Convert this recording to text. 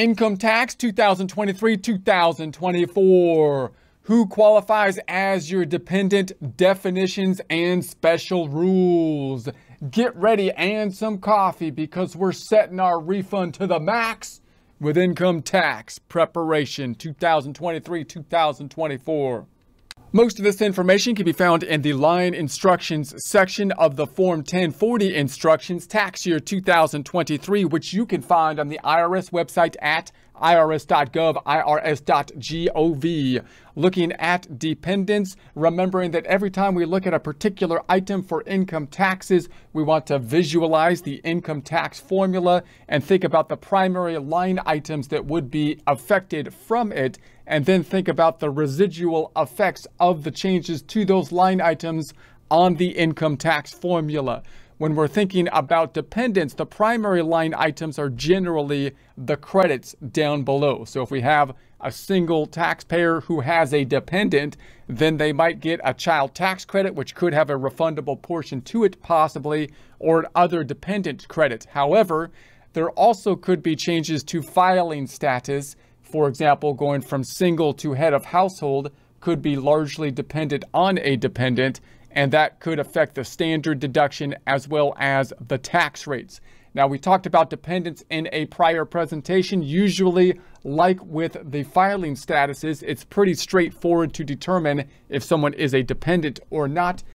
Income tax 2023 2024. Who qualifies as your dependent? Definitions and special rules. Get ready and some coffee because we're setting our refund to the max with income tax preparation 2023 2024. Most of this information can be found in the line instructions section of the Form 1040 instructions tax year 2023, which you can find on the IRS website at irs.gov, irs.gov. Looking at dependents, remembering that every time we look at a particular item for income taxes, we want to visualize the income tax formula and think about the primary line items that would be affected from it, and then think about the residual effects of the changes to those line items on the income tax formula when we're thinking about dependents, the primary line items are generally the credits down below. So if we have a single taxpayer who has a dependent, then they might get a child tax credit, which could have a refundable portion to it possibly, or other dependent credits. However, there also could be changes to filing status. For example, going from single to head of household could be largely dependent on a dependent and that could affect the standard deduction as well as the tax rates. Now, we talked about dependents in a prior presentation. Usually, like with the filing statuses, it's pretty straightforward to determine if someone is a dependent or not.